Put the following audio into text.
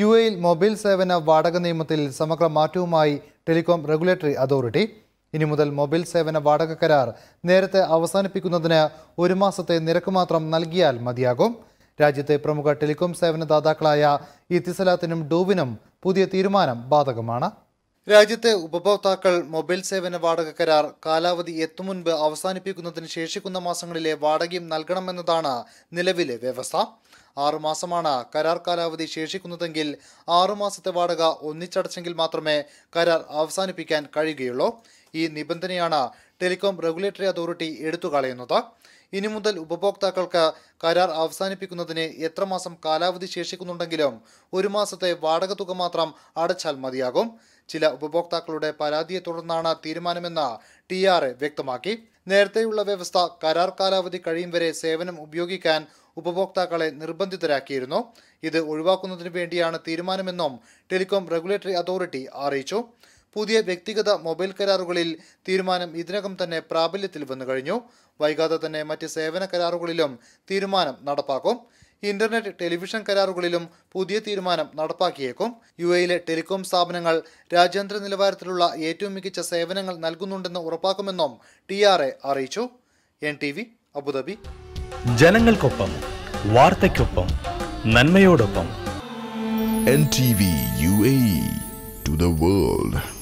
U എയിൽ mobile സേവന വാടക നിയമത്തിൽ സമഗ്ര മാറ്റവുമായി ടെലികോം റെഗുലേറ്ററി അതോറിറ്റി. ഇനി മുതൽ മൊബൈൽ സേവന വാടക കരാർ നേരത്തെ അവസാനിപ്പിക്കുന്നതിന് ഒരു മാസത്തെ നിരക്ക് മാത്രം നൽകിയാൽ മതിയാകും. രാജ്യത്തെ പ്രമുഖ ടെലികോം സേവനദാതാക്കളായ ഇത്തിസലാത്തിനും ഡൂവിനും പുതിയ തീരുമാനം ബാധകമാണ്. രാജ്യത്തെ ഉപഭോക്താക്കൾ മൊബൈൽ സേവന വാടക കരാർ കാലാവധി എത്തും മുൻപ് അവസാനിപ്പിക്കുന്നതിന് ശേഷിക്കുന്ന മാസങ്ങളിലെ വാടകയും നൽകണമെന്നതാണ് നിലവിലെ വ്യവസ്ഥ. ആറുമാസമാണ് കരാർ കാലാവധി ശേഷിക്കുന്നതെങ്കിൽ ആറുമാസത്തെ വാടക ഒന്നിച്ചടച്ചെങ്കിൽ മാത്രമേ കരാർ അവസാനിപ്പിക്കാൻ കഴിയുകയുള്ളൂ. ഈ നിബന്ധനയാണ് ടെലികോം റെഗുലേറ്ററി അതോറിറ്റി എടുത്തുകളയുന്നത്. ഇനി മുതൽ ഉപഭോക്താക്കൾക്ക് കരാർ അവസാനിപ്പിക്കുന്നതിന് എത്ര മാസം കാലാവധി ശേഷിക്കുന്നുണ്ടെങ്കിലും ഒരു മാസത്തെ വാടക തുക മാത്രം അടച്ചാൽ മതിയാകും. ചില ഉപഭോക്താക്കളുടെ പരാതിയെ തുടർന്നാണ് തീരുമാനമെന്ന് ടി ആർ വ്യക്തമാക്കി. നേരത്തെയുള്ള വ്യവസ്ഥ കരാർ കാലാവധി കഴിയും വരെ സേവനം ഉപയോഗിക്കാൻ ഉപഭോക്താക്കളെ നിർബന്ധിതരാക്കിയിരുന്നു. ഇത് ഒഴിവാക്കുന്നതിന് വേണ്ടിയാണ് തീരുമാനമെന്നും ടെലികോം റെഗുലേറ്ററി അതോറിറ്റി അറിയിച്ചു. പുതിയ വ്യക്തിഗത മൊബൈൽ കരാറുകളിൽ തീരുമാനം ഇതിനകം തന്നെ പ്രാബല്യത്തിൽ വന്നു കഴിഞ്ഞു വൈകാതെ തന്നെ മറ്റ് സേവന കരാറുകളിലും തീരുമാനം നടപ്പാക്കും. ഇന്റർനെറ്റ് ടെലിവിഷൻ കരാറുകളിലും പുതിയ തീരുമാനം നടപ്പാക്കിയേക്കും. യു എയിലെ ടെലികോം സ്ഥാപനങ്ങൾ രാജ്യാന്തര നിലവാരത്തിലുള്ള ഏറ്റവും മികച്ച സേവനങ്ങൾ നൽകുന്നുണ്ടെന്ന് ഉറപ്പാക്കുമെന്നും ടി ആർ എ അറിയിച്ചു. N T V Abu Dhabi. ജനങ്ങൾക്കൊപ്പം വാർത്തയ്ക്കൊപ്പം നന്മയോടൊപ്പം. N T V U A to the world.